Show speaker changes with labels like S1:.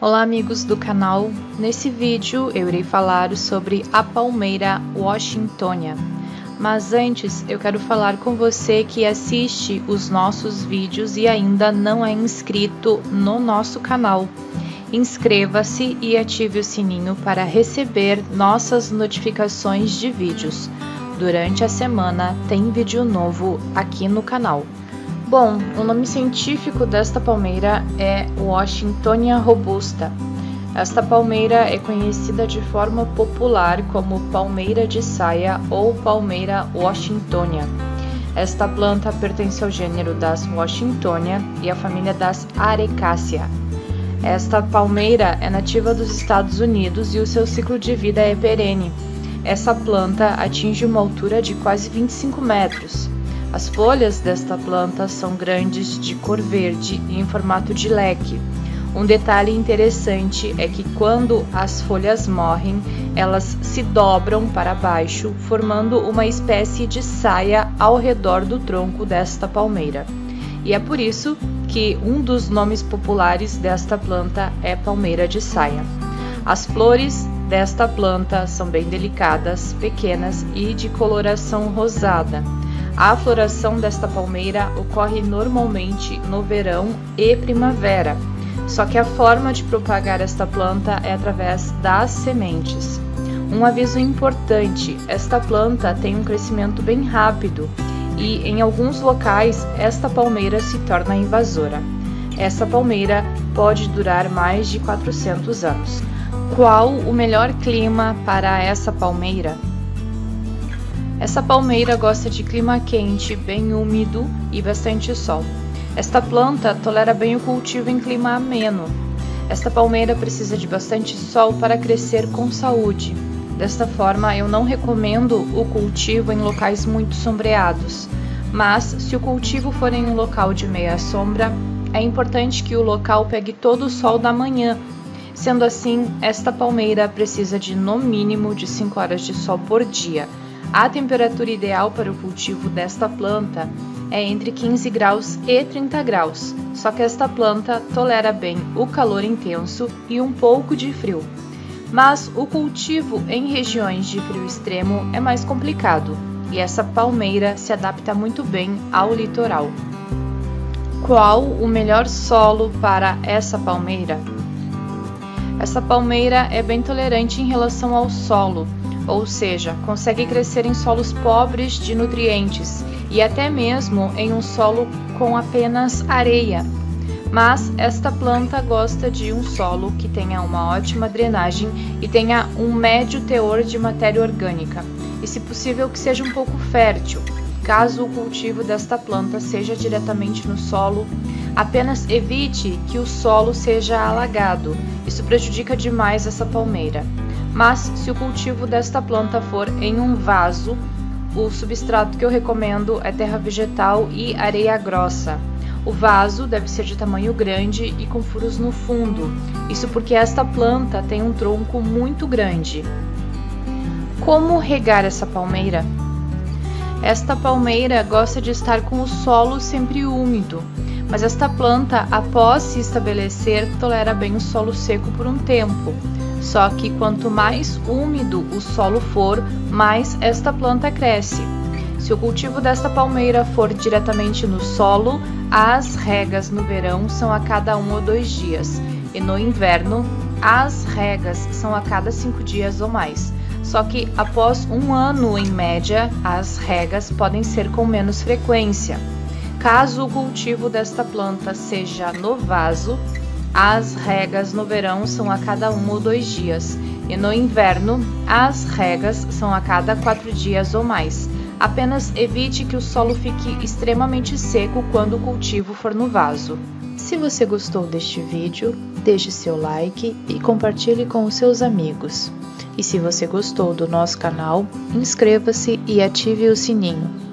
S1: Olá amigos do canal, nesse vídeo eu irei falar sobre a palmeira Washingtonia. Mas antes eu quero falar com você que assiste os nossos vídeos e ainda não é inscrito no nosso canal. Inscreva-se e ative o sininho para receber nossas notificações de vídeos. Durante a semana tem vídeo novo aqui no canal. Bom, o nome científico desta palmeira é Washingtonia robusta. Esta palmeira é conhecida de forma popular como palmeira de saia ou palmeira washingtonia. Esta planta pertence ao gênero das Washingtonia e à família das Arecácea. Esta palmeira é nativa dos Estados Unidos e o seu ciclo de vida é perene. Essa planta atinge uma altura de quase 25 metros. As folhas desta planta são grandes, de cor verde e em formato de leque. Um detalhe interessante é que quando as folhas morrem, elas se dobram para baixo, formando uma espécie de saia ao redor do tronco desta palmeira. E é por isso que um dos nomes populares desta planta é palmeira de saia. As flores desta planta são bem delicadas, pequenas e de coloração rosada. A floração desta palmeira ocorre normalmente no verão e primavera, só que a forma de propagar esta planta é através das sementes. Um aviso importante: esta planta tem um crescimento bem rápido e, em alguns locais, esta palmeira se torna invasora. Essa palmeira pode durar mais de 400 anos. Qual o melhor clima para essa palmeira? Essa palmeira gosta de clima quente, bem úmido e bastante sol. Esta planta tolera bem o cultivo em clima ameno. Esta palmeira precisa de bastante sol para crescer com saúde. Desta forma, eu não recomendo o cultivo em locais muito sombreados. Mas, se o cultivo for em um local de meia sombra, é importante que o local pegue todo o sol da manhã. Sendo assim, esta palmeira precisa de no mínimo de 5 horas de sol por dia a temperatura ideal para o cultivo desta planta é entre 15 graus e 30 graus, só que esta planta tolera bem o calor intenso e um pouco de frio. Mas o cultivo em regiões de frio extremo é mais complicado e essa palmeira se adapta muito bem ao litoral. Qual o melhor solo para essa palmeira? Essa palmeira é bem tolerante em relação ao solo ou seja, consegue crescer em solos pobres de nutrientes e até mesmo em um solo com apenas areia. Mas esta planta gosta de um solo que tenha uma ótima drenagem e tenha um médio teor de matéria orgânica, e se possível que seja um pouco fértil. Caso o cultivo desta planta seja diretamente no solo, apenas evite que o solo seja alagado, isso prejudica demais essa palmeira. Mas se o cultivo desta planta for em um vaso, o substrato que eu recomendo é terra vegetal e areia grossa. O vaso deve ser de tamanho grande e com furos no fundo, isso porque esta planta tem um tronco muito grande. Como regar essa palmeira? Esta palmeira gosta de estar com o solo sempre úmido, mas esta planta, após se estabelecer, tolera bem o solo seco por um tempo. Só que quanto mais úmido o solo for, mais esta planta cresce. Se o cultivo desta palmeira for diretamente no solo, as regas no verão são a cada um ou dois dias, e no inverno, as regas são a cada cinco dias ou mais. Só que após um ano, em média, as regas podem ser com menos frequência. Caso o cultivo desta planta seja no vaso, as regas no verão são a cada um ou dois dias, e no inverno, as regas são a cada quatro dias ou mais. Apenas evite que o solo fique extremamente seco quando o cultivo for no vaso. Se você gostou deste vídeo, deixe seu like e compartilhe com os seus amigos. E se você gostou do nosso canal, inscreva-se e ative o sininho.